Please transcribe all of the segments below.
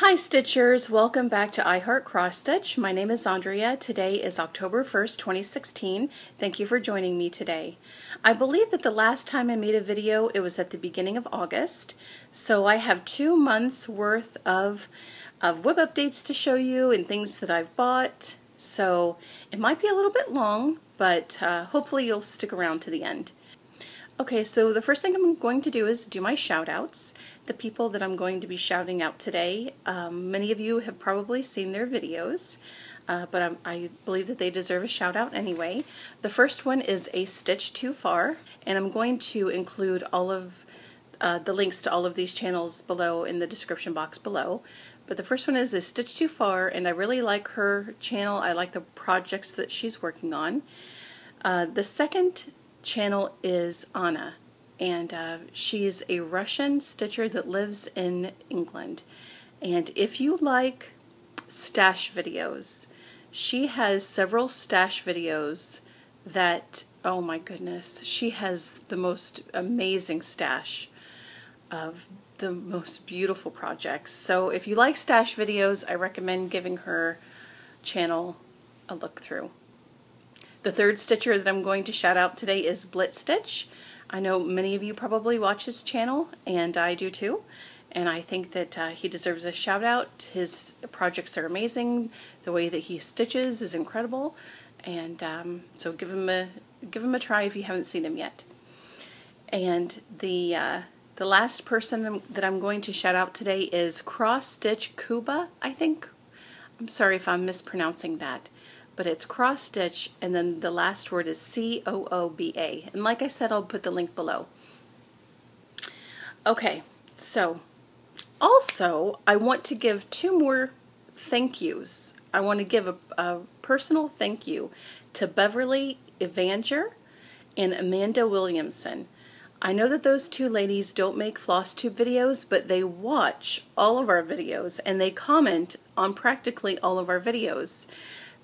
Hi Stitchers, welcome back to iHeart Cross Stitch. My name is Andrea. Today is October 1st, 2016. Thank you for joining me today. I believe that the last time I made a video it was at the beginning of August, so I have two months worth of, of web updates to show you and things that I've bought. So it might be a little bit long, but uh, hopefully you'll stick around to the end. Okay, so the first thing I'm going to do is do my shout outs. The people that I'm going to be shouting out today, um, many of you have probably seen their videos, uh, but I'm, i believe that they deserve a shout out anyway. The first one is A Stitch Too Far, and I'm going to include all of uh, the links to all of these channels below in the description box below. But the first one is A Stitch Too Far, and I really like her channel. I like the projects that she's working on. Uh, the second channel is Ana, and uh, she's a Russian stitcher that lives in England. And if you like stash videos, she has several stash videos that, oh my goodness, she has the most amazing stash of the most beautiful projects. So if you like stash videos, I recommend giving her channel a look through. The third stitcher that I'm going to shout out today is Blitz Stitch. I know many of you probably watch his channel, and I do too. And I think that uh, he deserves a shout out. His projects are amazing. The way that he stitches is incredible. And um, so give him a give him a try if you haven't seen him yet. And the uh, the last person that I'm going to shout out today is Cross Stitch Cooba, I think. I'm sorry if I'm mispronouncing that but it's cross stitch and then the last word is C-O-O-B-A. And like I said, I'll put the link below. Okay, so also I want to give two more thank yous. I want to give a, a personal thank you to Beverly Evanger and Amanda Williamson. I know that those two ladies don't make floss tube videos, but they watch all of our videos and they comment on practically all of our videos.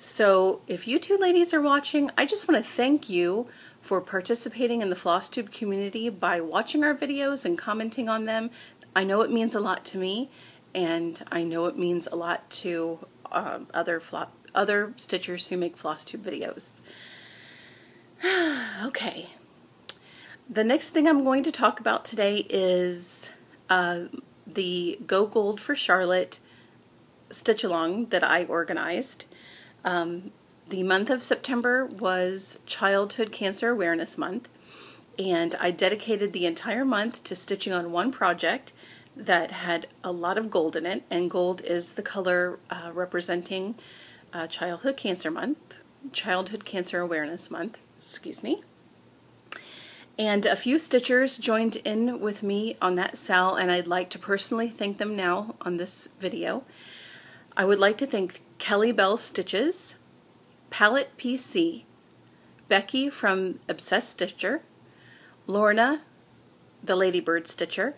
So if you two ladies are watching, I just want to thank you for participating in the FlossTube community by watching our videos and commenting on them. I know it means a lot to me, and I know it means a lot to um, other other stitchers who make FlossTube videos. okay. The next thing I'm going to talk about today is uh, the Go Gold for Charlotte stitch along that I organized. Um, the month of September was Childhood Cancer Awareness Month, and I dedicated the entire month to stitching on one project that had a lot of gold in it, and gold is the color uh, representing uh, Childhood Cancer Month, Childhood Cancer Awareness Month, excuse me. And a few stitchers joined in with me on that SAL, and I'd like to personally thank them now on this video. I would like to thank Kelly Bell Stitches, Palette PC, Becky from Obsessed Stitcher, Lorna, the Ladybird Stitcher,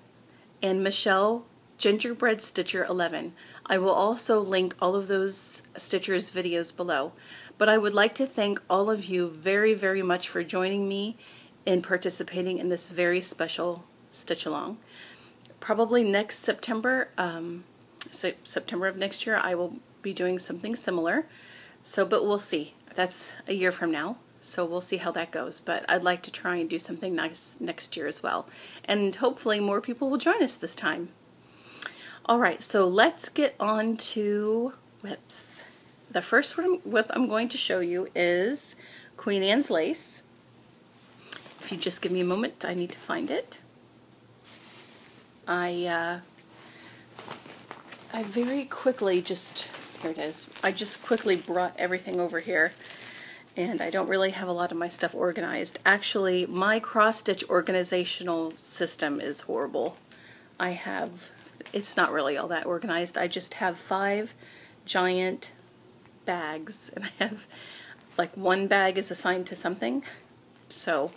and Michelle Gingerbread Stitcher 11. I will also link all of those Stitchers videos below. But I would like to thank all of you very, very much for joining me in participating in this very special stitch along. Probably next September, um, September of next year, I will be doing something similar. So, but we'll see. That's a year from now. So we'll see how that goes. But I'd like to try and do something nice next year as well. And hopefully more people will join us this time. All right, so let's get on to WIPs. The first WIP I'm going to show you is Queen Anne's Lace. If you just give me a moment, I need to find it. I uh, I very quickly just, here it is, I just quickly brought everything over here and I don't really have a lot of my stuff organized. Actually, my cross-stitch organizational system is horrible. I have, it's not really all that organized. I just have five giant bags and I have like one bag is assigned to something. So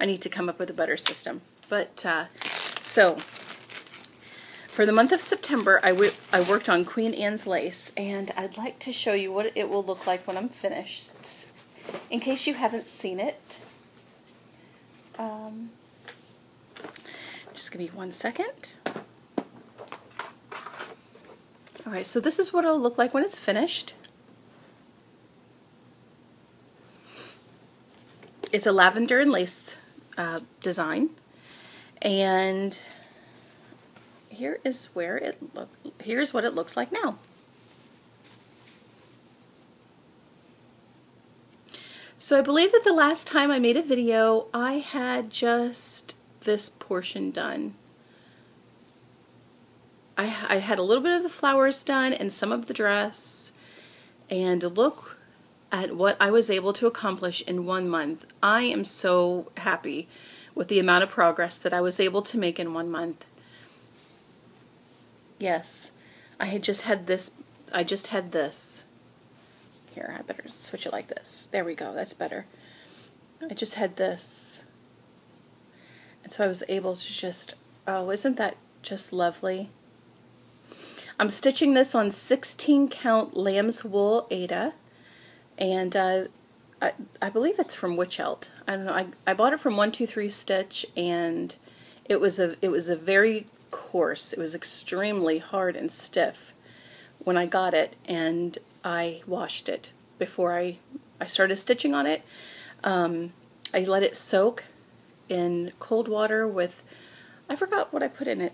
I need to come up with a better system. But uh, so for the month of September, I, I worked on Queen Anne's lace, and I'd like to show you what it will look like when I'm finished, in case you haven't seen it. Um, just give me one second. Alright, so this is what it'll look like when it's finished. It's a lavender and lace uh, design. And here is where it look here's what it looks like now. So I believe that the last time I made a video I had just this portion done. I, I had a little bit of the flowers done and some of the dress and look at what I was able to accomplish in one month. I am so happy with the amount of progress that I was able to make in one month. Yes, I had just had this, I just had this. Here, I better switch it like this. There we go, that's better. I just had this. And so I was able to just, oh, isn't that just lovely? I'm stitching this on 16 count lamb's wool Aida and uh, I, I believe it's from Wichelt. I don't know. I, I bought it from 123 Stitch and it was a it was a very coarse. It was extremely hard and stiff when I got it and I washed it before I I started stitching on it. Um, I let it soak in cold water with I forgot what I put in it.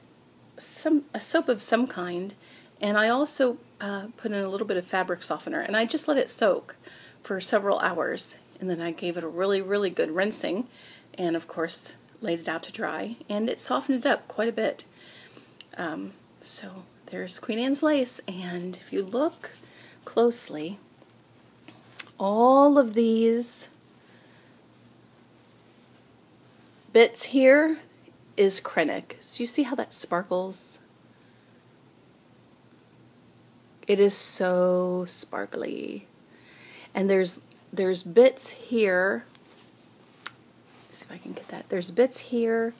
Some a soap of some kind and I also uh, put in a little bit of fabric softener and I just let it soak for several hours and then I gave it a really really good rinsing and of course laid it out to dry and it softened it up quite a bit. Um, so there's Queen Anne's lace and if you look closely all of these bits here is Kreinik. So you see how that sparkles? It is so sparkly. And there's there's bits here. see if I can get that. There's bits here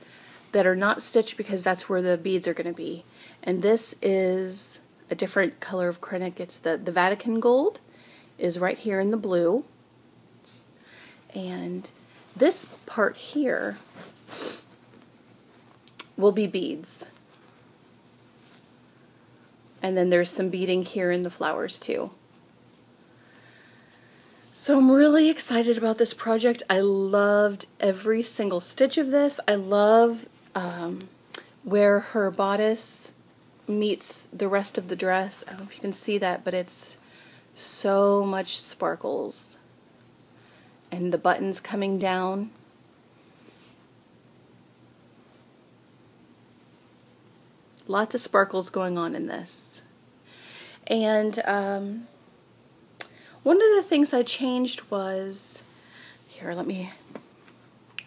that are not stitched because that's where the beads are going to be. And this is a different color of Kreinik. It's the, the Vatican Gold is right here in the blue. And this part here will be beads. And then there's some beading here in the flowers too. So I'm really excited about this project. I loved every single stitch of this. I love um, where her bodice meets the rest of the dress. I don't know if you can see that, but it's so much sparkles. And the buttons coming down. Lots of sparkles going on in this. And um, one of the things I changed was, here, let me,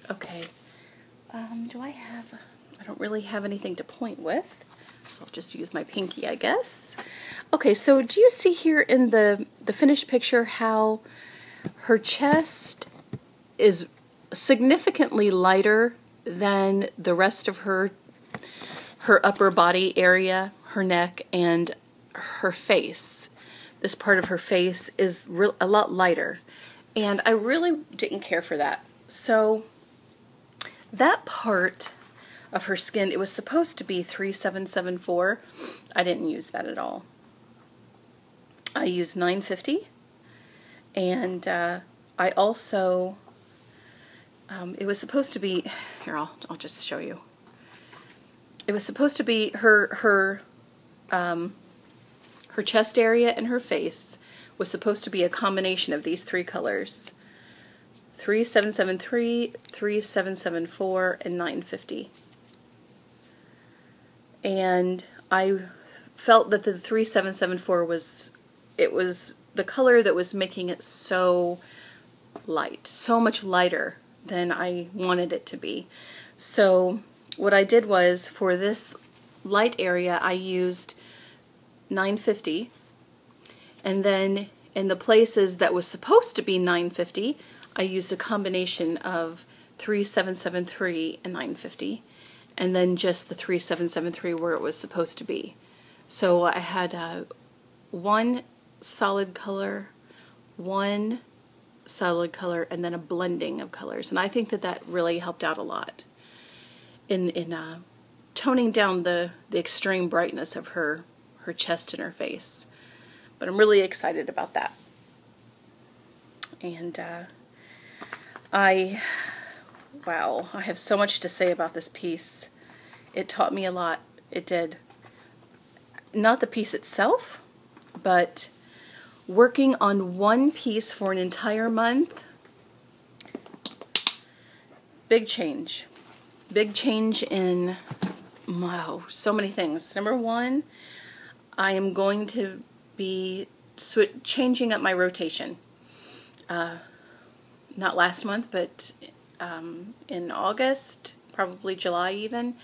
okay, um, do I have, I don't really have anything to point with, so I'll just use my pinky, I guess. Okay, so do you see here in the, the finished picture how her chest is significantly lighter than the rest of her her upper body area, her neck, and her face. This part of her face is a lot lighter. And I really didn't care for that. So that part of her skin, it was supposed to be 3774. I didn't use that at all. I used 950. And uh, I also, um, it was supposed to be, here, I'll, I'll just show you. It was supposed to be her her um, her chest area and her face was supposed to be a combination of these three colors. 3773, 3774, and 950. And I felt that the 3774 was, it was the color that was making it so light, so much lighter than I wanted it to be. So what I did was for this light area I used 950 and then in the places that was supposed to be 950 I used a combination of 3773 and 950 and then just the 3773 where it was supposed to be. So I had uh, one solid color, one solid color, and then a blending of colors. And I think that that really helped out a lot in in uh, toning down the the extreme brightness of her her chest and her face. But I'm really excited about that. And uh, I, wow, I have so much to say about this piece. It taught me a lot. It did. Not the piece itself, but working on one piece for an entire month. Big change. Big change in, wow, so many things. Number one, I am going to be changing up my rotation. Uh, not last month, but um, in August, probably July even,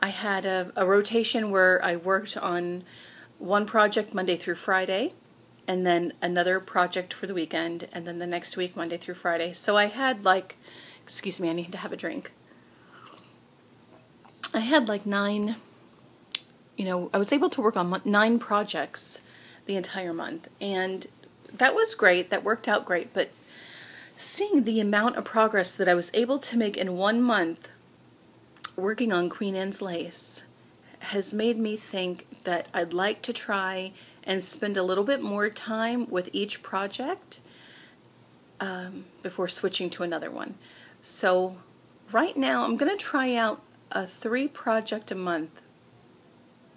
I had a, a rotation where I worked on one project Monday through Friday, and then another project for the weekend, and then the next week, Monday through Friday. So I had like, excuse me, I need to have a drink. I had like nine, you know, I was able to work on nine projects the entire month, and that was great. That worked out great, but seeing the amount of progress that I was able to make in one month working on Queen Anne's lace has made me think that I'd like to try and spend a little bit more time with each project um, before switching to another one. So right now I'm going to try out a three project a month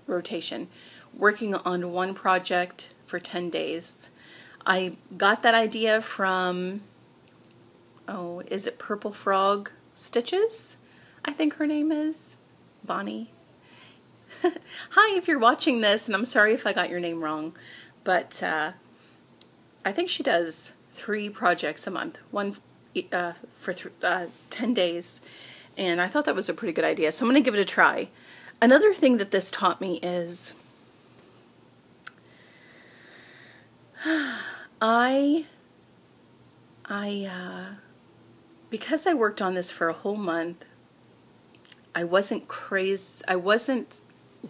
rotation, working on one project for 10 days. I got that idea from oh, is it Purple Frog Stitches? I think her name is Bonnie. Hi, if you're watching this, and I'm sorry if I got your name wrong, but uh, I think she does three projects a month, one uh, for uh, 10 days, and I thought that was a pretty good idea, so I'm going to give it a try. Another thing that this taught me is I I uh, because I worked on this for a whole month, I wasn't crazy. I wasn't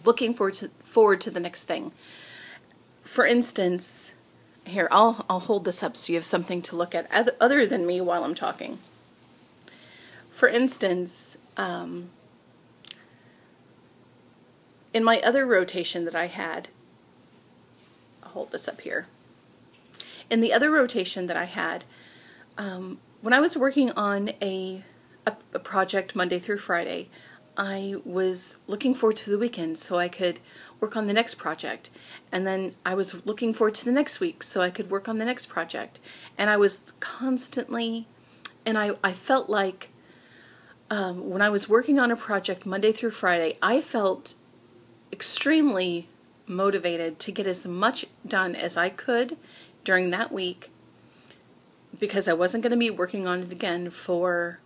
looking forward to forward to the next thing. For instance, here I'll I'll hold this up so you have something to look at other than me while I'm talking. For instance, um, in my other rotation that I had, I'll hold this up here. In the other rotation that I had, um, when I was working on a, a, a project Monday through Friday, I was looking forward to the weekend so I could work on the next project. And then I was looking forward to the next week so I could work on the next project. And I was constantly, and I, I felt like um, when I was working on a project Monday through Friday, I felt extremely motivated to get as much done as I could during that week because I wasn't going to be working on it again for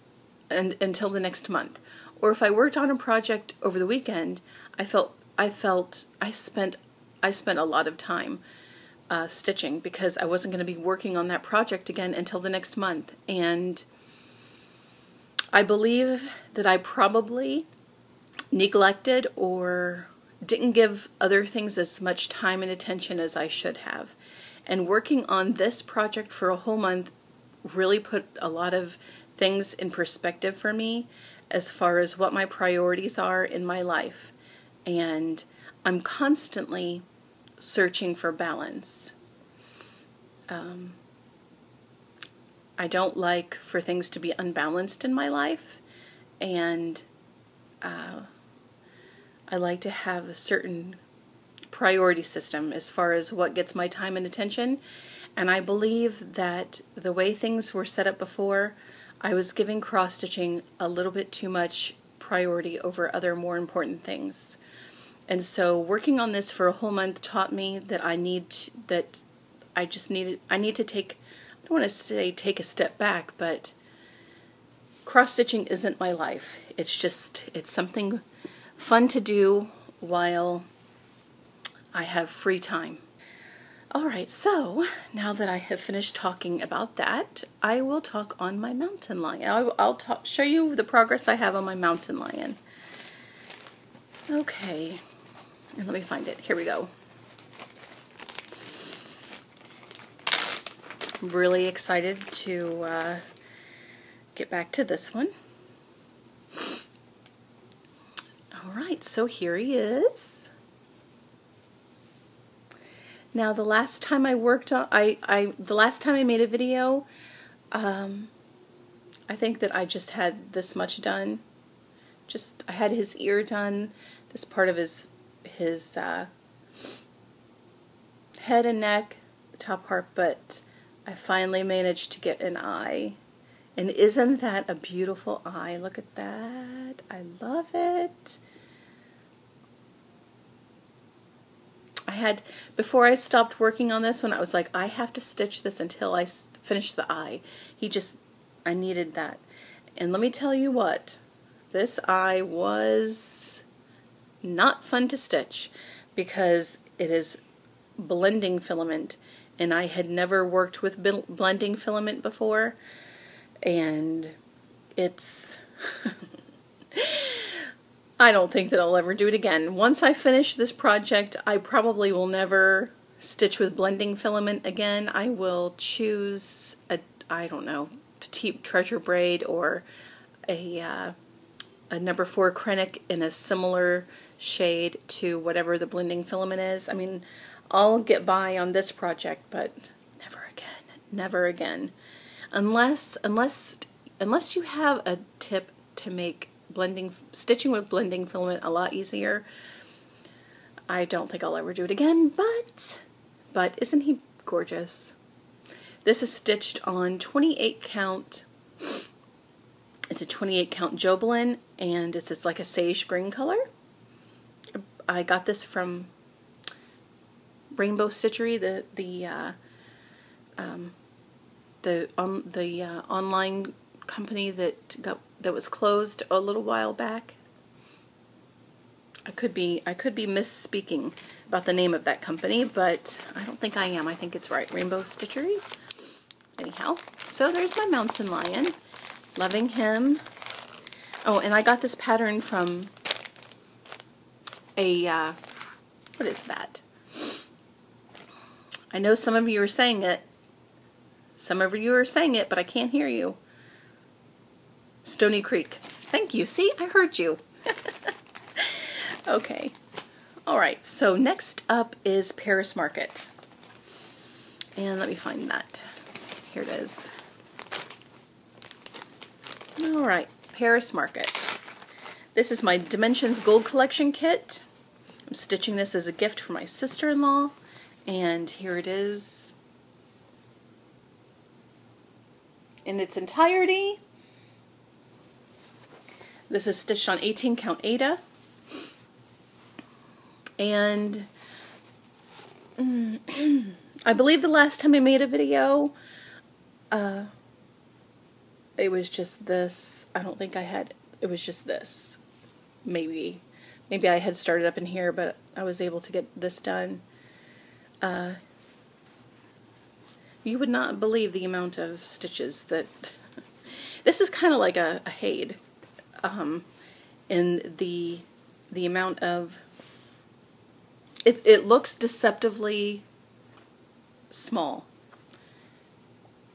and, until the next month. Or if I worked on a project over the weekend, I felt I felt I spent I spent a lot of time uh, stitching because I wasn't going to be working on that project again until the next month. And I believe that I probably neglected or didn't give other things as much time and attention as I should have. And working on this project for a whole month really put a lot of things in perspective for me as far as what my priorities are in my life. And I'm constantly searching for balance. Um, I don't like for things to be unbalanced in my life, and uh, I like to have a certain priority system as far as what gets my time and attention. And I believe that the way things were set up before, I was giving cross stitching a little bit too much priority over other more important things. And so working on this for a whole month taught me that I need to, that I just needed I need to take I don't want to say take a step back, but cross stitching isn't my life. It's just it's something fun to do while I have free time. Alright, so now that I have finished talking about that, I will talk on my mountain lion. I'll, I'll talk, show you the progress I have on my mountain lion. Okay, and let me find it. Here we go. I'm really excited to uh, get back to this one. Alright, so here he is. Now the last time I worked on, I, I the last time I made a video, um, I think that I just had this much done. Just, I had his ear done, this part of his, his uh, head and neck, the top part, but I finally managed to get an eye. And isn't that a beautiful eye? Look at that. I love it. I had, before I stopped working on this one, I was like, I have to stitch this until I finish the eye. He just, I needed that. And let me tell you what, this eye was not fun to stitch because it is blending filament and I had never worked with blending filament before and it's I don't think that I'll ever do it again. Once I finish this project, I probably will never stitch with blending filament again. I will choose a, I don't know, petite treasure braid or a, uh, a number four Kreinik in a similar shade to whatever the blending filament is. I mean, I'll get by on this project, but never again, never again. Unless, unless, unless you have a tip to make blending, stitching with blending filament a lot easier. I don't think I'll ever do it again, but, but isn't he gorgeous? This is stitched on 28 count, it's a 28 count Jobelan, and it's just like a sage green color. I got this from Rainbow Stitchery, the, the, uh, um, the, on, the uh, online company that got that was closed a little while back. I could be I could be misspeaking about the name of that company, but I don't think I am. I think it's right. Rainbow Stitchery. Anyhow, so there's my mountain lion. Loving him. Oh, and I got this pattern from a, uh, what is that? I know some of you are saying it. Some of you are saying it, but I can't hear you. Stony Creek. Thank you. See, I heard you. okay. All right, so next up is Paris Market. And let me find that. Here it is. All right, Paris Market. This is my Dimensions Gold Collection kit. I'm stitching this as a gift for my sister-in-law. And here it is in its entirety. This is stitched on 18 count Aida. And I believe the last time I made a video, uh, it was just this. I don't think I had, it was just this. Maybe. Maybe I had started up in here, but I was able to get this done. Uh, you would not believe the amount of stitches that... this is kind of like a, a HAED um, in the the amount of it, it looks deceptively small.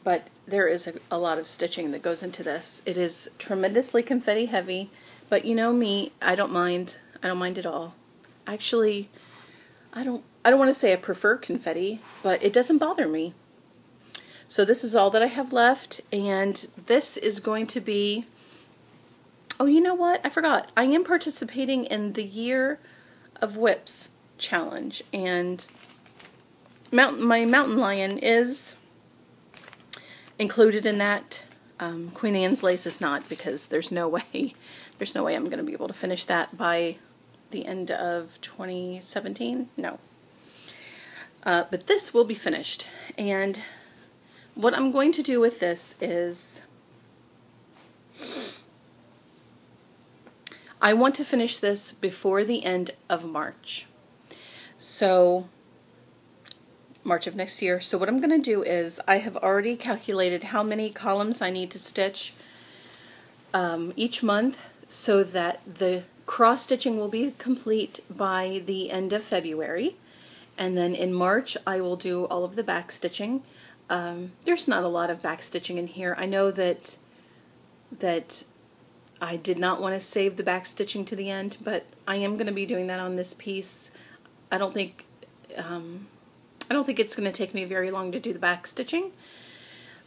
But there is a, a, lot of stitching that goes into this. It is tremendously confetti heavy but you know me I don't mind I don't mind at all. Actually I don't I don't want to say I prefer confetti but it doesn't bother me. So this is all that I have left and this is going to be Oh, you know what? I forgot. I am participating in the Year of WIPs challenge, and my mountain lion is included in that. Um, Queen Anne's lace is not because there's no way, there's no way I'm going to be able to finish that by the end of 2017. No. Uh, but this will be finished, and what I'm going to do with this is I want to finish this before the end of March. So, March of next year. So what I'm going to do is I have already calculated how many columns I need to stitch um, each month so that the cross stitching will be complete by the end of February. And then in March I will do all of the back stitching. Um, there's not a lot of back stitching in here. I know that that I did not want to save the back stitching to the end, but I am going to be doing that on this piece. I don't think, um, I don't think it's going to take me very long to do the back stitching.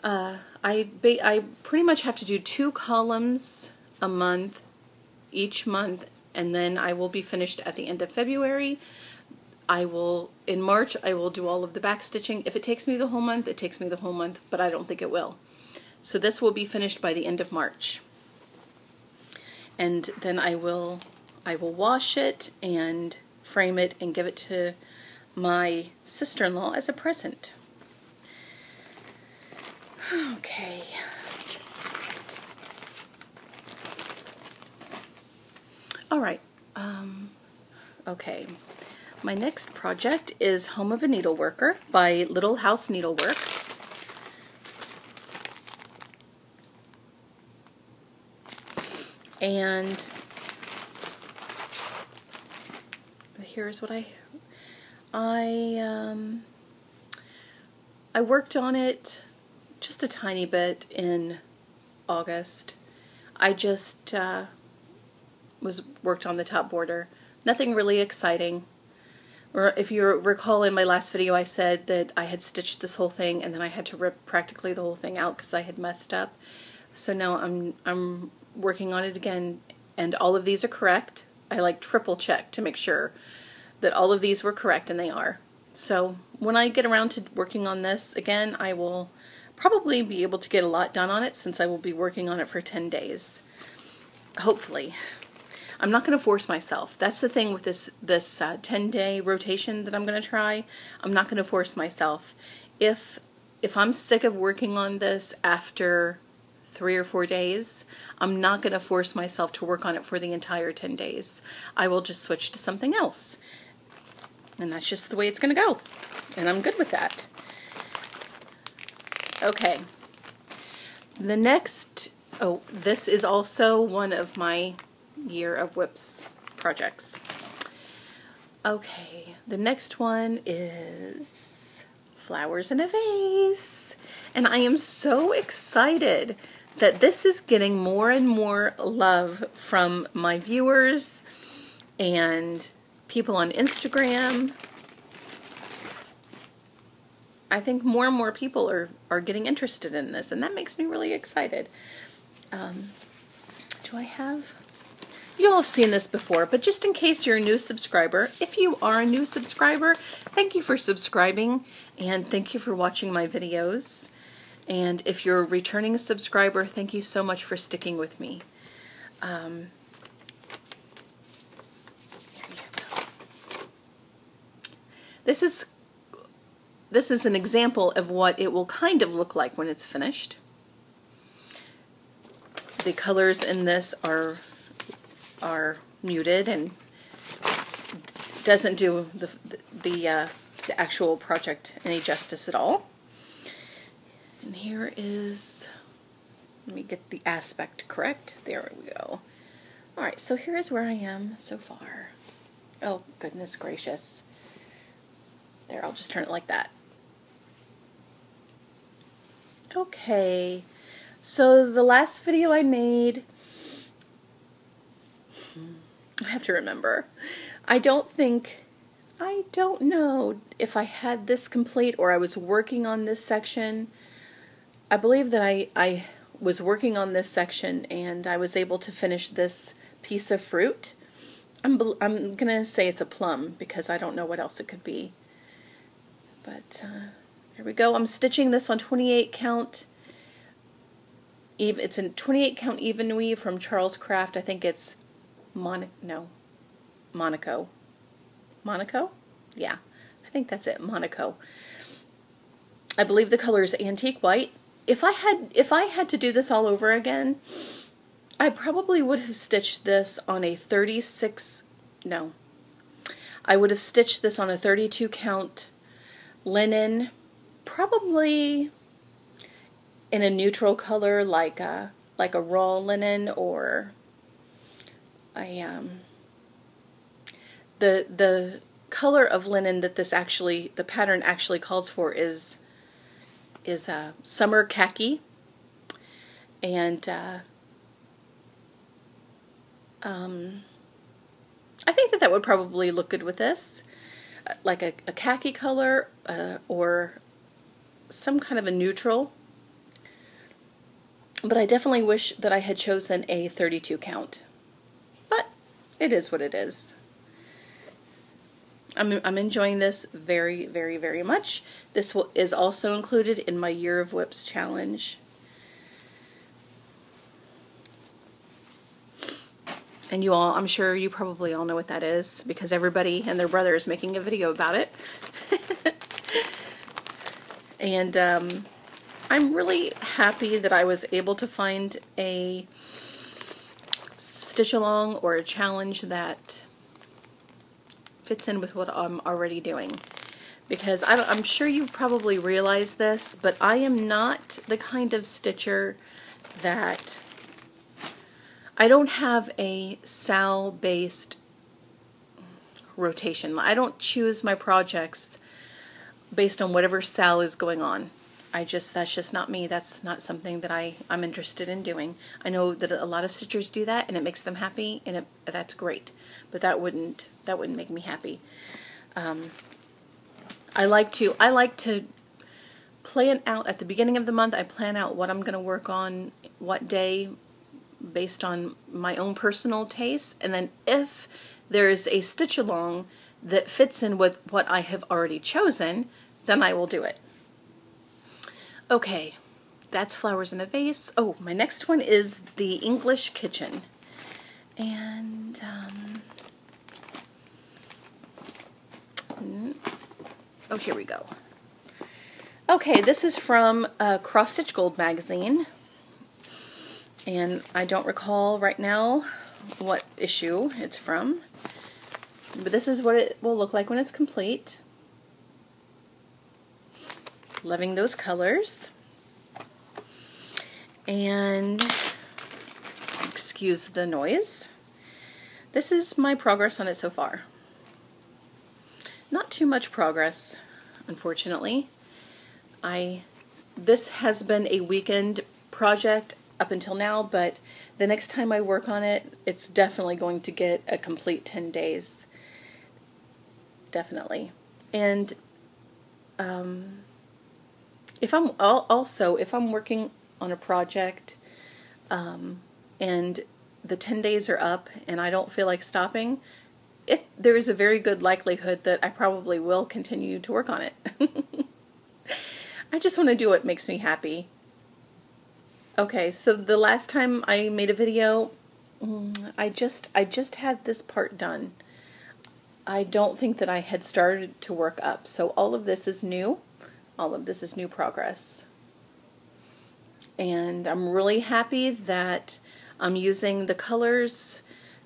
Uh, I, I pretty much have to do two columns a month each month and then I will be finished at the end of February. I will, in March, I will do all of the back stitching. If it takes me the whole month, it takes me the whole month, but I don't think it will. So this will be finished by the end of March. And then I will, I will wash it and frame it and give it to my sister-in-law as a present. Okay. All right. Um, okay. My next project is Home of a Needleworker by Little House Needleworks. And here's what I I um, I worked on it just a tiny bit in August. I just uh, was worked on the top border. Nothing really exciting. Or if you recall in my last video I said that I had stitched this whole thing and then I had to rip practically the whole thing out because I had messed up. So now I'm I'm working on it again and all of these are correct. I like triple check to make sure that all of these were correct, and they are. So when I get around to working on this again, I will probably be able to get a lot done on it since I will be working on it for 10 days. Hopefully. I'm not going to force myself. That's the thing with this this 10-day uh, rotation that I'm going to try. I'm not going to force myself. If if I'm sick of working on this after three or four days, I'm not going to force myself to work on it for the entire 10 days. I will just switch to something else. And that's just the way it's going to go. And I'm good with that. Okay. The next, oh, this is also one of my Year of WIPs projects. Okay, the next one is Flowers in a Vase. And I am so excited that this is getting more and more love from my viewers and people on Instagram. I think more and more people are, are getting interested in this, and that makes me really excited. Um, do I have? You all have seen this before, but just in case you're a new subscriber, if you are a new subscriber, thank you for subscribing, and thank you for watching my videos. And if you're a returning subscriber, thank you so much for sticking with me. Um, This is this is an example of what it will kind of look like when it's finished. The colors in this are are muted and doesn't do the the, uh, the actual project any justice at all. And here is, let me get the aspect correct. There we go. All right, so here's where I am so far. Oh, goodness gracious. There, I'll just turn it like that. Okay, so the last video I made, I have to remember, I don't think, I don't know if I had this complete or I was working on this section. I believe that I, I was working on this section and I was able to finish this piece of fruit. I'm, I'm going to say it's a plum because I don't know what else it could be. But uh, there we go. I'm stitching this on 28 count. Eve, it's a 28 count even weave from Charles Craft. I think it's Mon no, Monaco. Monaco? Yeah, I think that's it. Monaco. I believe the color is antique white. If I had if I had to do this all over again, I probably would have stitched this on a 36 no. I would have stitched this on a 32 count linen, probably in a neutral color like a like a raw linen or a um, the the color of linen that this actually the pattern actually calls for is is a summer khaki and uh, um, I think that that would probably look good with this. uh, like a, a khaki color uh, or some kind of a neutral. But I definitely wish that I had chosen a 32 count. But it is what it is. I'm, I'm enjoying this very, very, very much. This will, is also included in my Year of WIPs challenge. And you all, I'm sure you probably all know what that is because everybody and their brother is making a video about it. and um, I'm really happy that I was able to find a stitch along or a challenge that fits in with what I'm already doing. Because I am sure you probably realize this, but I am not the kind of stitcher that I don't have a SAL based rotation. I don't choose my projects based on whatever SAL is going on. I just that's just not me. That's not something that I I'm interested in doing. I know that a lot of stitchers do that and it makes them happy and it, that's great. But that wouldn't that wouldn't make me happy. Um, I like to I like to plan out at the beginning of the month. I plan out what I'm going to work on what day based on my own personal taste. And then if there's a stitch along that fits in with what I have already chosen, then I will do it. Okay, that's Flowers in a Vase. Oh, my next one is the English Kitchen. And, um, oh, here we go. Okay, this is from uh, Cross Stitch Gold magazine and I don't recall right now what issue it's from, but this is what it will look like when it's complete. Loving those colors. And excuse the noise. This is my progress on it so far. Not too much progress, unfortunately. I this has been a weekend project up until now, but the next time I work on it, it's definitely going to get a complete 10 days. Definitely. And um, if I'm also, if I'm working on a project um, and the 10 days are up and I don't feel like stopping, it, there is a very good likelihood that I probably will continue to work on it. I just want to do what makes me happy Okay, so the last time I made a video, mm, I just I just had this part done. I don't think that I had started to work up. So all of this is new. All of this is new progress. And I'm really happy that I'm using the colors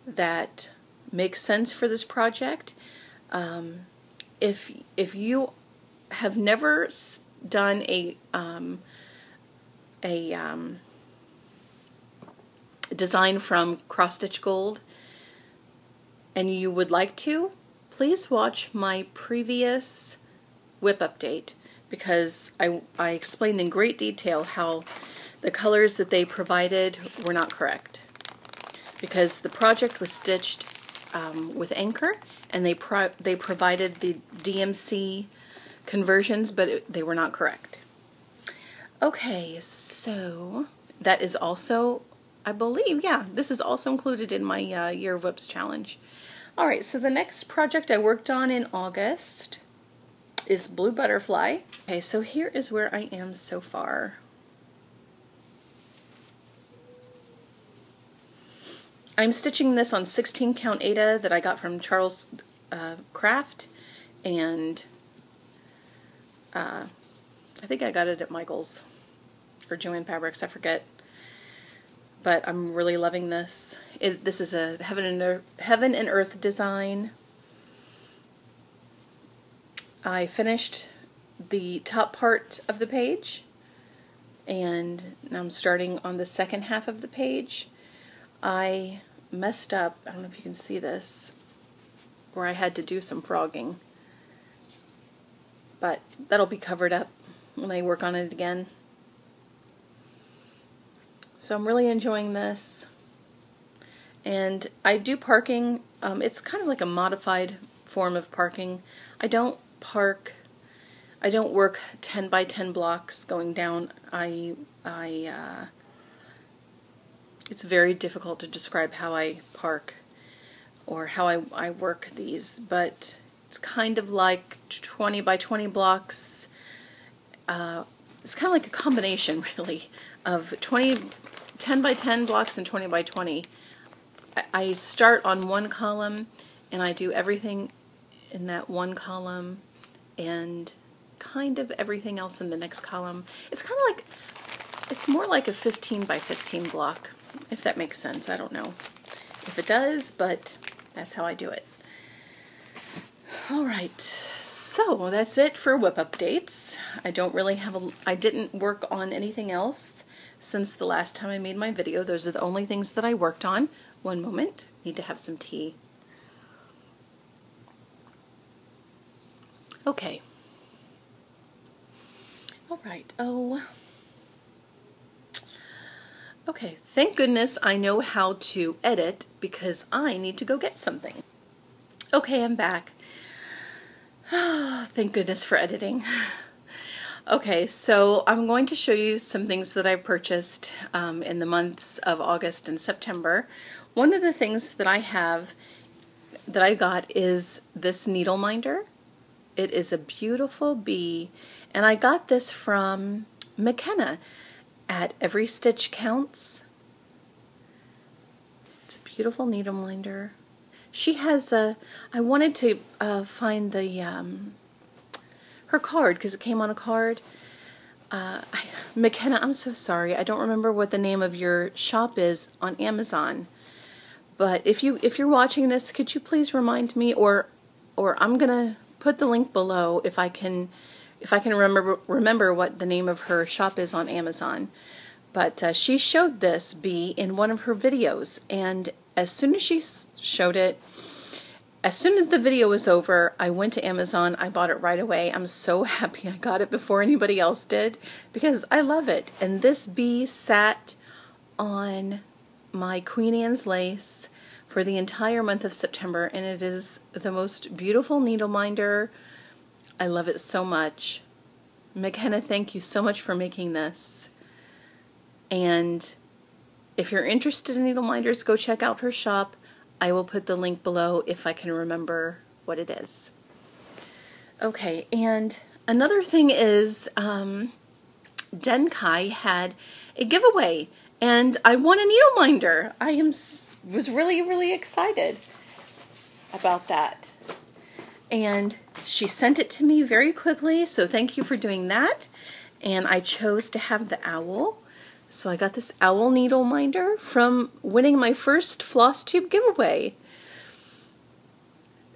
that make sense for this project. Um, if if you have never done a um, a um, design from Cross Stitch Gold and you would like to, please watch my previous WIP update because I, I explained in great detail how the colors that they provided were not correct. Because the project was stitched um, with Anchor and they, pro they provided the DMC conversions, but it, they were not correct. Okay, so that is also, I believe, yeah, this is also included in my uh, Year of WIPs challenge. All right, so the next project I worked on in August is Blue Butterfly. Okay, so here is where I am so far. I'm stitching this on 16 count Aida that I got from Charles uh, Craft and uh, I think I got it at Michael's or Joann Fabrics, I forget. But I'm really loving this. It, this is a heaven and earth, heaven and earth design. I finished the top part of the page and I'm starting on the second half of the page. I messed up, I don't know if you can see this, where I had to do some frogging. But that'll be covered up when I work on it again. So I'm really enjoying this. And I do parking. Um, it's kind of like a modified form of parking. I don't park, I don't work 10 by 10 blocks going down. I, I, uh, it's very difficult to describe how I park or how I, I work these, but it's kind of like 20 by 20 blocks. Uh, it's kind of like a combination, really, of 20, 10 by 10 blocks and 20 by 20. I, I start on one column and I do everything in that one column and kind of everything else in the next column. It's kind of like, it's more like a 15 by 15 block, if that makes sense. I don't know if it does, but that's how I do it. All right, so that's it for WIP updates. I don't really have a, I didn't work on anything else since the last time I made my video. Those are the only things that I worked on. One moment, need to have some tea. Okay. All right, oh. Okay, thank goodness I know how to edit because I need to go get something. Okay, I'm back. thank goodness for editing. Okay, so I'm going to show you some things that I purchased um, in the months of August and September. One of the things that I have that I got is this needle minder. It is a beautiful bee, and I got this from McKenna at Every Stitch Counts. It's a beautiful needle minder. She has a, I wanted to uh, find the, um, her card because it came on a card. Uh, I, McKenna, I'm so sorry. I don't remember what the name of your shop is on Amazon. But if you if you're watching this, could you please remind me or or I'm gonna put the link below if I can if I can remember remember what the name of her shop is on Amazon. But uh, she showed this bee in one of her videos, and as soon as she showed it, as soon as the video was over, I went to Amazon. I bought it right away. I'm so happy I got it before anybody else did because I love it. And this bee sat on my Queen Anne's lace for the entire month of September and it is the most beautiful needle minder. I love it so much. McKenna, thank you so much for making this. And if you're interested in needle minders, go check out her shop. I will put the link below if I can remember what it is. Okay, and another thing is um, Denkai had a giveaway, and I won a needle minder. I am was really really excited about that, and she sent it to me very quickly. So thank you for doing that. And I chose to have the owl. So I got this owl needle minder from winning my first floss tube giveaway.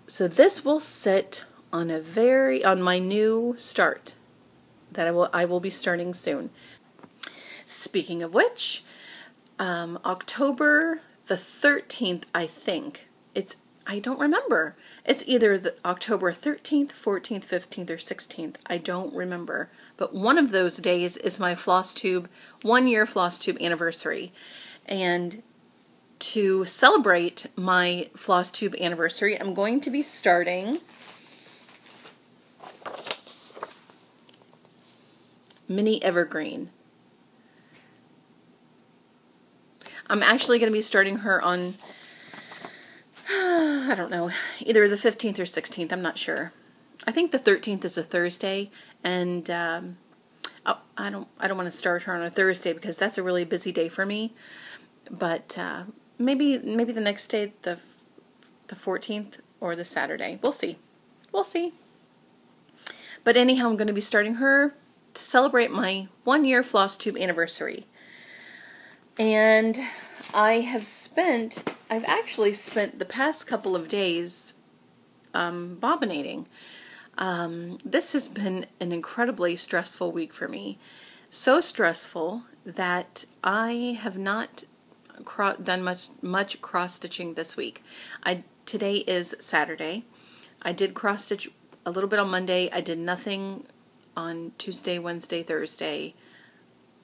So this will sit on a very on my new start that I will I will be starting soon. Speaking of which, um, October the 13th, I think. It's I don't remember. It's either the October 13th, 14th, 15th, or 16th. I don't remember. But one of those days is my floss tube, one year floss tube anniversary. And to celebrate my floss tube anniversary, I'm going to be starting Mini Evergreen. I'm actually going to be starting her on I don't know, either the 15th or 16th, I'm not sure. I think the 13th is a Thursday, and um, oh, I don't I don't want to start her on a Thursday because that's a really busy day for me. But uh, maybe maybe the next day, the the 14th or the Saturday. We'll see. We'll see. But anyhow, I'm going to be starting her to celebrate my one year floss tube anniversary. And I have spent, I've actually spent the past couple of days um, bobbinating. Um, this has been an incredibly stressful week for me. So stressful that I have not done much much cross stitching this week. I today is Saturday. I did cross stitch a little bit on Monday. I did nothing on Tuesday, Wednesday, Thursday,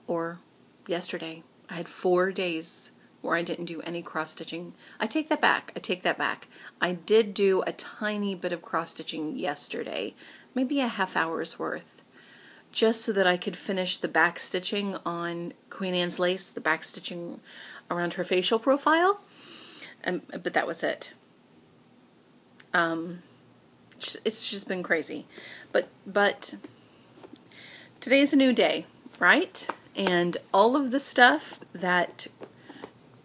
or yesterday. I had four days or I didn't do any cross stitching. I take that back. I take that back. I did do a tiny bit of cross stitching yesterday, maybe a half hour's worth, just so that I could finish the back stitching on Queen Anne's lace, the back stitching around her facial profile. And, but that was it. Um, it's just been crazy. But, but today's a new day, right? And all of the stuff that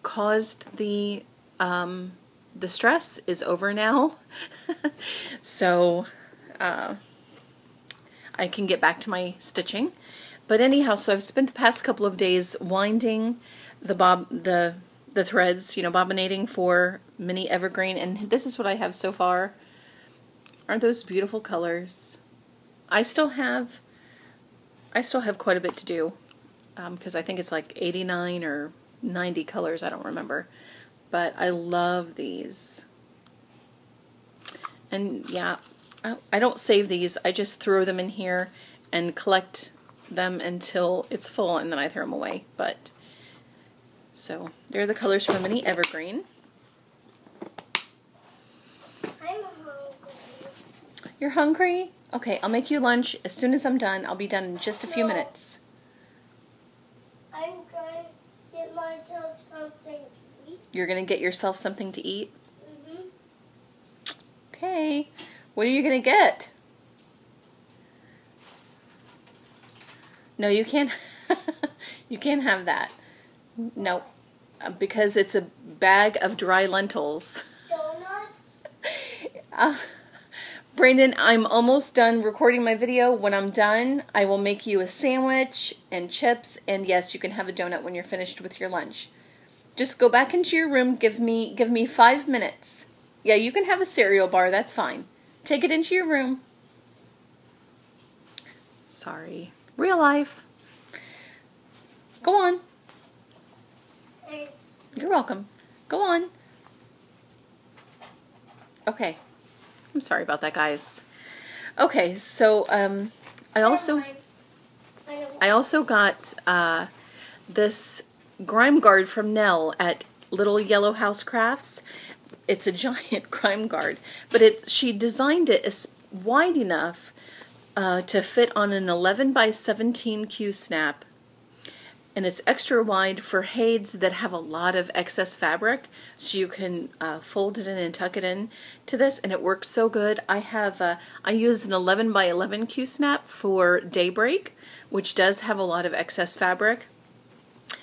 caused the um, the stress is over now. so uh, I can get back to my stitching. But anyhow, so I've spent the past couple of days winding the bob the the threads, you know, bobbinating for mini evergreen, and this is what I have so far. Aren't those beautiful colors? I still have I still have quite a bit to do because um, I think it's like 89 or 90 colors, I don't remember. But I love these. And yeah, I don't save these. I just throw them in here and collect them until it's full and then I throw them away. But so there are the colors from Mini Evergreen. I'm hungry. You're hungry? Okay, I'll make you lunch as soon as I'm done. I'll be done in just a few No. minutes. I'm get myself something to eat. You're going to get yourself something to eat? hmm Okay. What are you going to get? No, you can't. you can't have that. No, uh, because it's a bag of dry lentils. Donuts? Uh, Brandon, I'm almost done recording my video. When I'm done, I will make you a sandwich and chips, and yes, you can have a donut when you're finished with your lunch. Just go back into your room. Give me give me five minutes. Yeah, you can have a cereal bar. That's fine. Take it into your room. Sorry. Real life. Go on. You're welcome. Go on. Okay. I'm sorry about that, guys. Okay, so um, I also I I also got uh, this grime guard from Nell at Little Yellow House Crafts. It's a giant grime guard, but it she designed it as wide enough uh, to fit on an 11 by 17 Q snap and it's extra wide for HAEDs that have a lot of excess fabric. So you can uh, fold it in and tuck it in to this and it works so good. I have uh, I use an 11 by 11 Q snap for daybreak which does have a lot of excess fabric.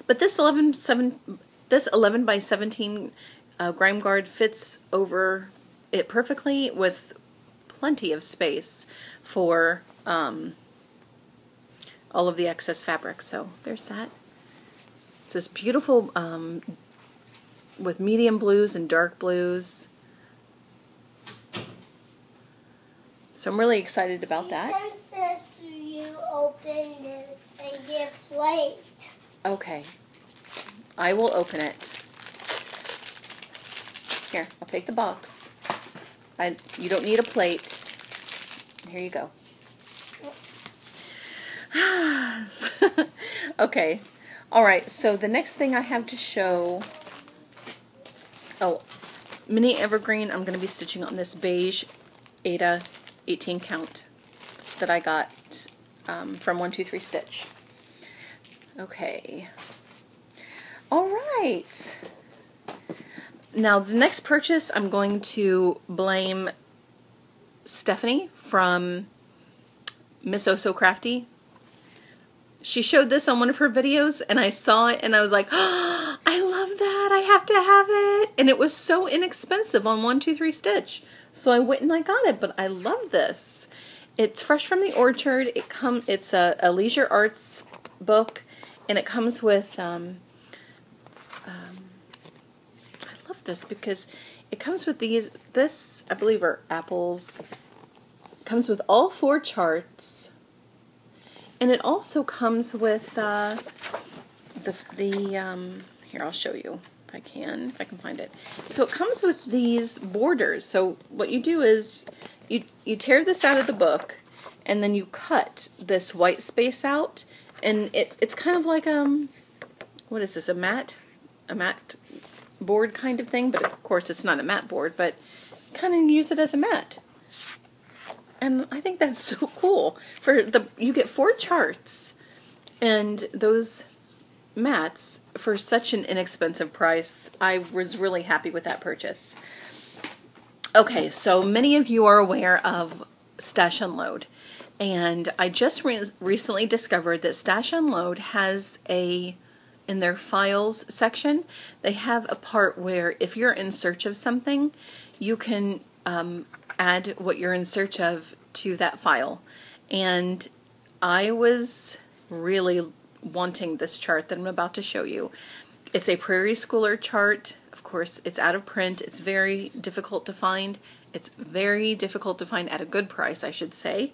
But this 11 7 this 11 by 17 uh, grime guard fits over it perfectly with plenty of space for um, all of the excess fabric. So there's that it's this beautiful um, with medium blues and dark blues. So I'm really excited about that. Ethan said to you open this and get plate. Okay. I will open it. Here, I'll take the box. I you don't need a plate. Here you go. okay. All right, so the next thing I have to show Oh, mini evergreen. I'm going to be stitching on this beige Aida 18 count that I got um, from 123 Stitch. Okay. All right. Now, the next purchase, I'm going to blame Stephanie from Miss Oh So Crafty. She showed this on one of her videos, and I saw it, and I was like, oh, I love that. I have to have it. And it was so inexpensive on 123 Stitch. So I went and I got it, but I love this. It's fresh from the orchard. It come. It's a, a leisure arts book, and it comes with. Um, um, I love this because it comes with these. This I believe are apples. Comes with all four charts, and it also comes with uh, the the. Um, here, I'll show you if I can, if I can find it. So it comes with these borders. So what you do is you you tear this out of the book, and then you cut this white space out, and it it's kind of like um, what is this? A mat, a mat board kind of thing, but of course it's not a mat board, but kind of use it as a mat. And I think that's so cool. For the you get four charts and those mats for such an inexpensive price. I was really happy with that purchase. Okay, so many of you are aware of Stash Unload. And I just re recently discovered that Stash Unload has a, in their files section, they have a part where if you're in search of something, you can um, add what you're in search of to that file. And I was really wanting this chart that I'm about to show you. It's a Prairie Schooler chart. Of course, it's out of print. It's very difficult to find. It's very difficult to find at a good price, I should say.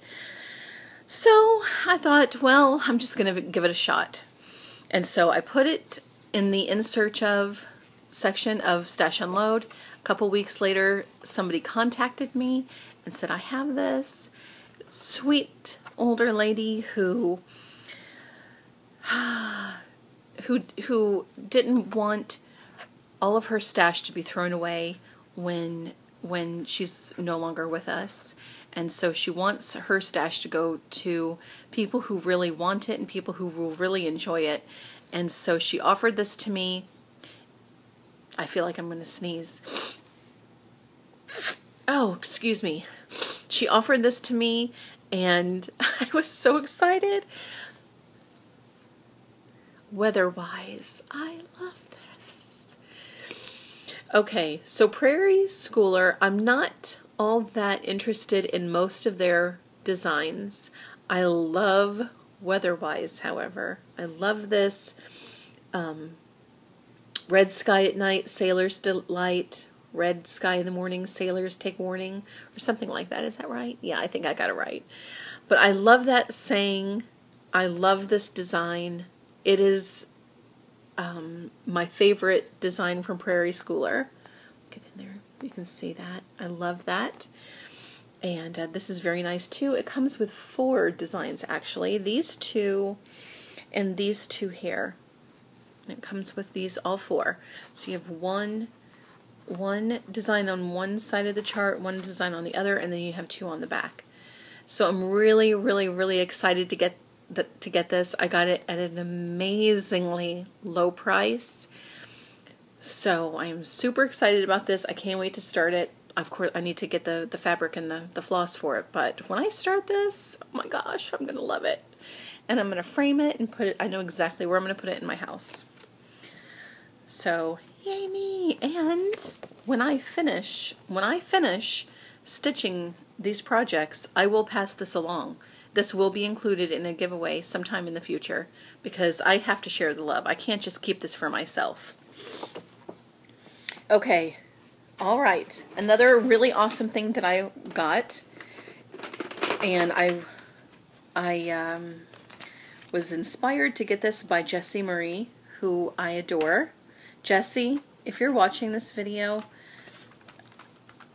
So I thought, well, I'm just going to give it a shot. And so I put it in the in search of section of Stash Unload. Couple weeks later, somebody contacted me and said, I have this sweet older lady who who who didn't want all of her stash to be thrown away when when she's no longer with us and so she wants her stash to go to people who really want it and people who will really enjoy it. And so she offered this to me. I feel like I'm going to sneeze. Oh, excuse me. She offered this to me and I was so excited. Weatherwise, I love this. Okay, so Prairie Schooler, I'm not all that interested in most of their designs. I love Weatherwise, however. I love this. Um, Red Sky at Night, Sailor's Delight. Red Sky in the Morning, Sailors Take Warning, or something like that. Is that right? Yeah, I think I got it right. But I love that saying. I love this design. It is um, my favorite design from Prairie Schooler. Get in there. You can see that. I love that. And uh, this is very nice too. It comes with four designs actually. These two and these two here. And it comes with these all four. So you have one one design on one side of the chart, one design on the other, and then you have two on the back. So I'm really, really, really excited to get the, to get this. I got it at an amazingly low price. So I am super excited about this. I can't wait to start it. Of course, I need to get the, the fabric and the, the floss for it. But when I start this, oh my gosh, I'm going to love it. And I'm going to frame it and put it, I know exactly where I'm going to put it in my house. So, yay me. And when I finish, when I finish stitching these projects, I will pass this along. This will be included in a giveaway sometime in the future because I have to share the love. I can't just keep this for myself. Okay, all right. Another really awesome thing that I got, and I, I um, was inspired to get this by Jessie Marie, who I adore. Jessie, if you're watching this video,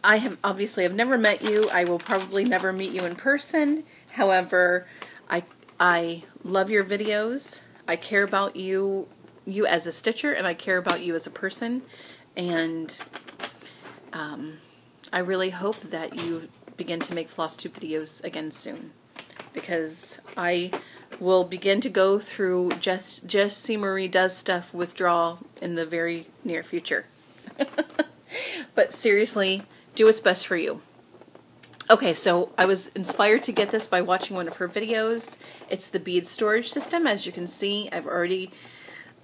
I have obviously I've never met you. I will probably never meet you in person. However, I I love your videos. I care about you you as a stitcher and I care about you as a person and um, I really hope that you begin to make FlossTube videos again soon because I will begin to go through Jess, Jessie Marie Does Stuff withdrawal in the very near future. but seriously, do what's best for you. Okay, so I was inspired to get this by watching one of her videos. It's the bead storage system. As you can see, I've already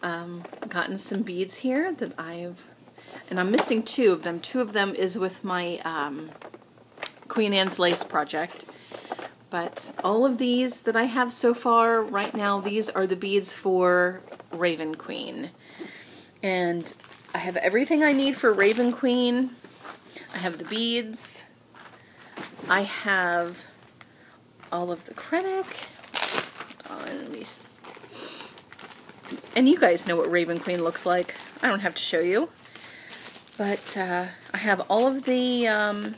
um, gotten some beads here that I've and I'm missing two of them. Two of them is with my um, Queen Anne's Lace project. But all of these that I have so far right now, these are the beads for Raven Queen. And I have everything I need for Raven Queen. I have the beads. I have all of the me and you guys know what Raven Queen looks like. I don't have to show you. But uh, I have all of the um,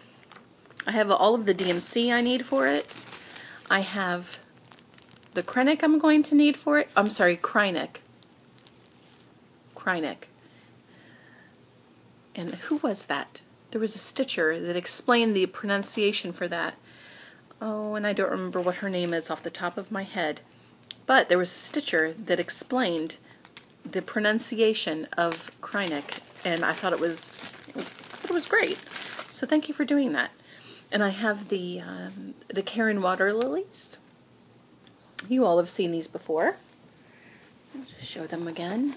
I have all of the DMC I need for it. I have the Kreinik I'm going to need for it. I'm sorry, Kreinik. Kreinik. and who was that? There was a stitcher that explained the pronunciation for that. Oh, and I don't remember what her name is off the top of my head. But there was a stitcher that explained the pronunciation of Kreinik, and I thought it was I thought it was great. So thank you for doing that. And I have the um, the Caron water lilies. You all have seen these before. I'll just show them again.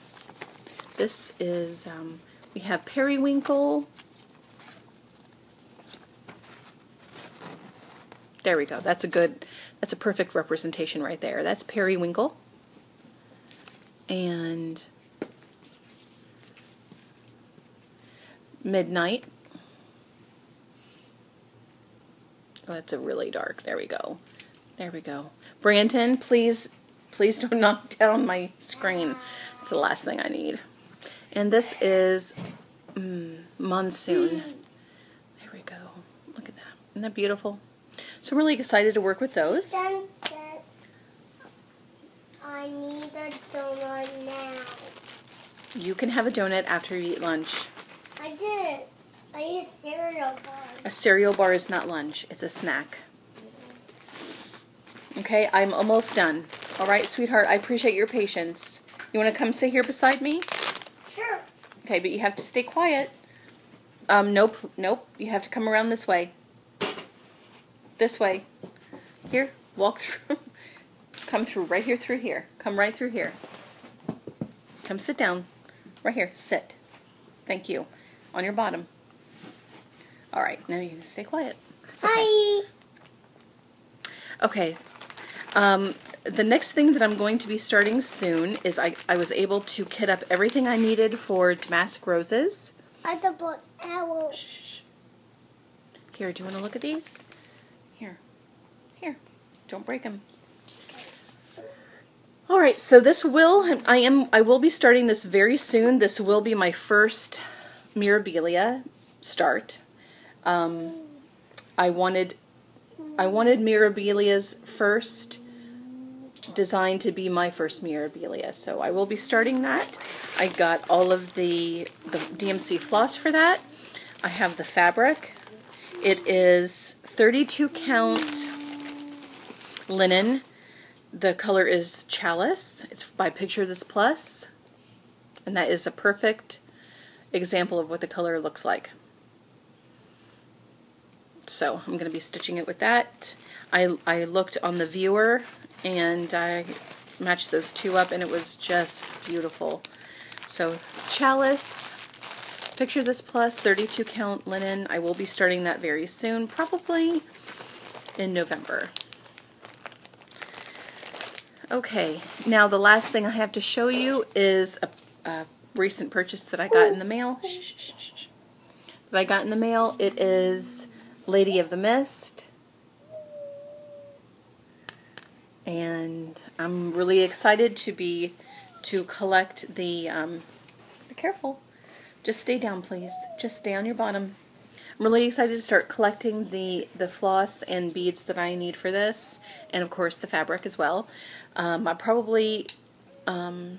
This is um, we have periwinkle. There we go. That's a good, that's a perfect representation right there. That's periwinkle. And midnight. Oh, that's a really dark. There we go. There we go. Brandon, please, please don't knock down my screen. It's the last thing I need. And this is mm, monsoon. There we go. Look at that. Isn't that beautiful? So I'm really excited to work with those. Sunset. I need a donut now. You can have a donut after you eat lunch. I. Cereal bar. A cereal bar is not lunch, it's a snack. Okay, I'm almost done. All right, sweetheart, I appreciate your patience. You want to come sit here beside me? Sure. Okay, but you have to stay quiet. Um, nope, nope. You have to come around this way. This way. Here, walk through. come through right here through here. Come right through here. Come sit down. Right here. Sit. Thank you. On your bottom. All right, now you can stay quiet. Hi. Okay. Um, the next thing that I'm going to be starting soon is I, I was able to kit up everything I needed for Damask Roses. I bought owl. Shh, shh, shh. Here, do you want to look at these? Here. Here. Don't break them. All right, so this will I am I will be starting this very soon. This will be my first Mirabilia start. Um, I wanted I wanted Mirabilia's first design to be my first Mirabilia, so I will be starting that. I got all of the the DMC floss for that. I have the fabric. It is 32 count linen. The color is Chalice. It's by Picture This And that is a perfect example of what the color looks like. So I'm going to be stitching it with that. I, I looked on the viewer and I matched those two up and it was just beautiful. So Chalice, Picture This Plus 32 count linen. I will be starting that very soon, probably in November. Okay, now the last thing I have to show you is a, a recent purchase that I got in the mail. Shh, shh, shh. That I got in the mail. It is Lady of the Mist. And I'm really excited to be to collect the um, be careful. Just stay down please. Just stay on your bottom. I'm really excited to start collecting the, the floss and beads that I need for this, and of course the fabric as well. Um, I probably um,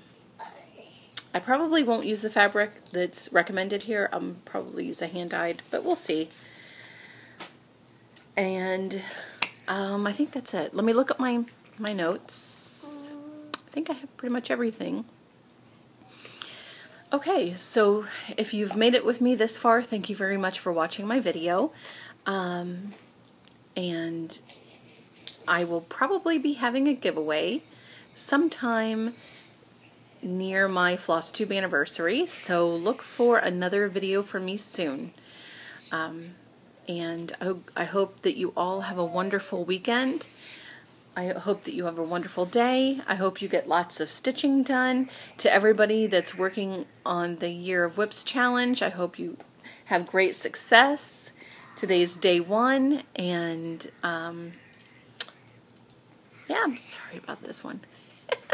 I probably won't use the fabric that's recommended here. I'll probably use a hand-dyed, but we'll see. And um, I think that's it. Let me look at my, my notes. I think I have pretty much everything. Okay, so if you've made it with me this far, thank you very much for watching my video. Um, and I will probably be having a giveaway sometime near my floss tube anniversary, so look for another video from me soon. Um, and I, hope that you all have a wonderful weekend. I hope that you have a wonderful day. I hope you get lots of stitching done. To everybody that's working on the Year of WIPs challenge, I hope you have great success. Today's day one, and um, yeah, I'm sorry about this one.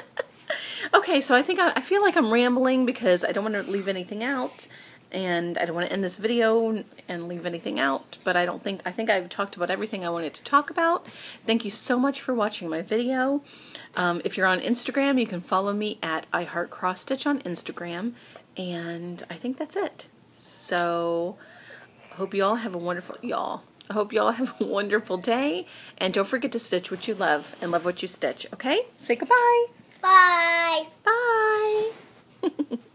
okay, so I think I, I feel like I'm rambling because I don't want to leave anything out and I don't want to end this video and leave anything out, but I don't think, I think I've talked about everything I wanted to talk about. Thank you so much for watching my video. Um, if you're on Instagram, you can follow me at iHeartCrossStitch on Instagram, and I think that's it. So, I hope you all have a wonderful, y'all. I hope you all have a wonderful day. And don't forget to stitch what you love and love what you stitch, okay? Say goodbye. Bye. Bye.